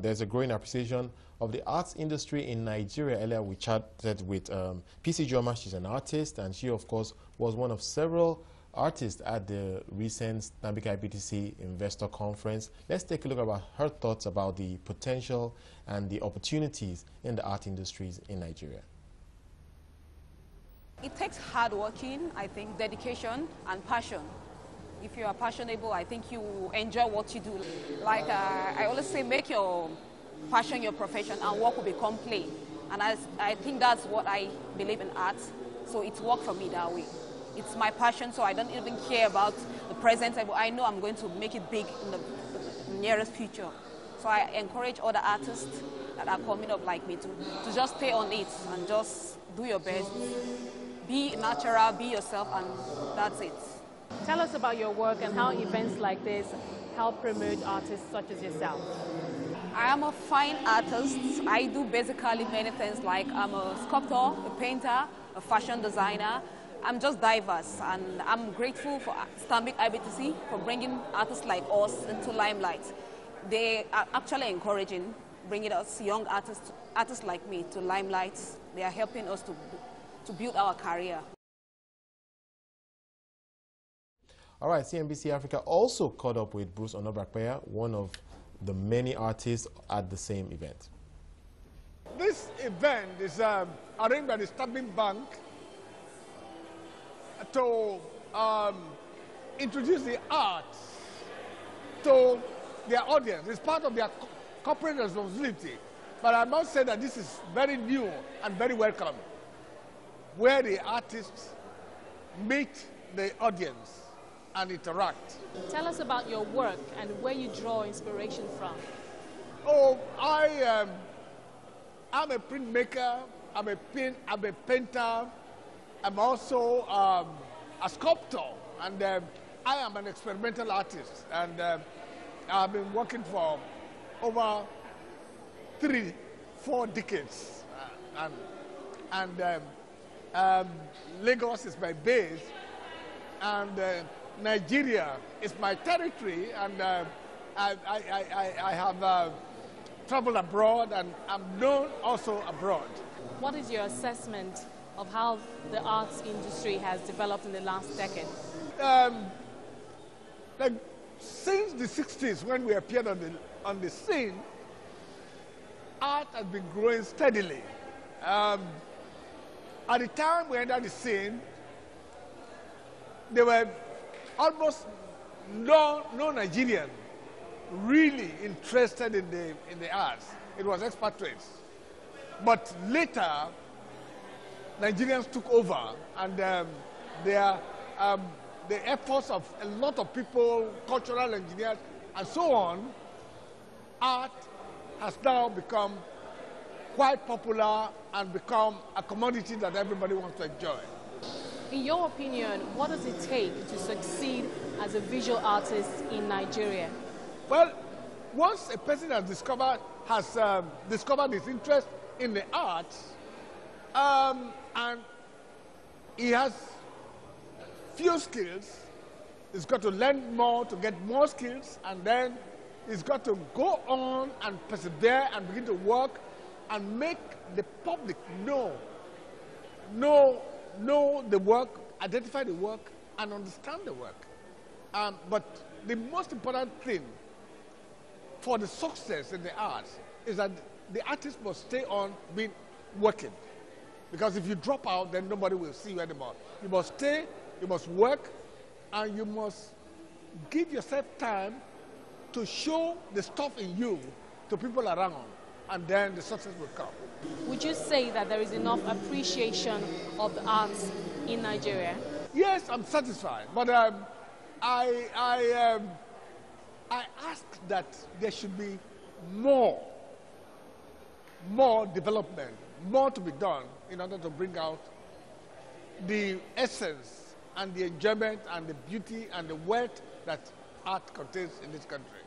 There's a growing appreciation of the arts industry in Nigeria. Earlier, we chatted with um, PC Joma. She's an artist, and she, of course, was one of several artists at the recent Stanbic IBTC Investor Conference. Let's take a look about her thoughts about the potential and the opportunities in the art industries in Nigeria. It takes hard working, I think, dedication and passion. If you are passionate, I think you enjoy what you do. Like uh, I always say, make your passion your profession and work will become play. And I, I think that's what I believe in art. So it's worked for me that way. It's my passion, so I don't even care about the present. I know I'm going to make it big in the nearest future. So I encourage other artists that are coming up like me to, to just stay on it and just do your best. Be natural, be yourself, and that's it. Tell us about your work and how events like this help promote artists such as yourself. I am a fine artist. I do basically many things like I'm a sculptor, a painter, a fashion designer. I'm just diverse and I'm grateful for Stanbic IBTC for bringing artists like us into limelight. They are actually encouraging bringing us young artists, artists like me to limelight. They are helping us to, to build our career. All right, CNBC Africa also caught up with Bruce Onobrakpeya, one of the many artists at the same event. This event is um, arranged by the Stanbic Bank to um, introduce the arts to their audience. It's part of their co corporate responsibility. But I must say that this is very new and very welcome, where the artists meet the audience and interact. Tell us about your work and where you draw inspiration from. Oh, I um, I'm a printmaker. I'm a paint. I'm a painter. I'm also um, a sculptor, and um, I am an experimental artist. And um, I've been working for over three, four decades, uh, and and um, um, Lagos is my base, and. Uh, Nigeria is my territory, and uh, I, I, I, I, have uh, traveled abroad, and I'm known also abroad. What is your assessment of how the arts industry has developed in the last decade? Um, like since the 60s, when we appeared on the, on the scene, art has been growing steadily. Um, at the time we entered the scene, there were almost no, no Nigerian really interested in the, in the arts. It was expatriates. But later, Nigerians took over and um, their, um, the efforts of a lot of people, cultural engineers, and so on, art has now become quite popular and become a commodity that everybody wants to enjoy. In your opinion, what does it take to succeed as a visual artist in Nigeria? Well, once a person has discovered has um, discovered his interest in the arts, um, and he has few skills, he's got to learn more to get more skills, and then he's got to go on and persevere and begin to work and make the public know know know the work, identify the work, and understand the work. Um, but the most important thing for the success in the arts is that the artist must stay on being working. Because if you drop out, then nobody will see you anymore. You must stay, you must work, and you must give yourself time to show the stuff in you to people around and then the success will come. Would you say that there is enough appreciation of the arts in Nigeria? Yes, I'm satisfied, but um, I, I, um, I ask that there should be more, more development, more to be done in order to bring out the essence and the enjoyment and the beauty and the wealth that art contains in this country.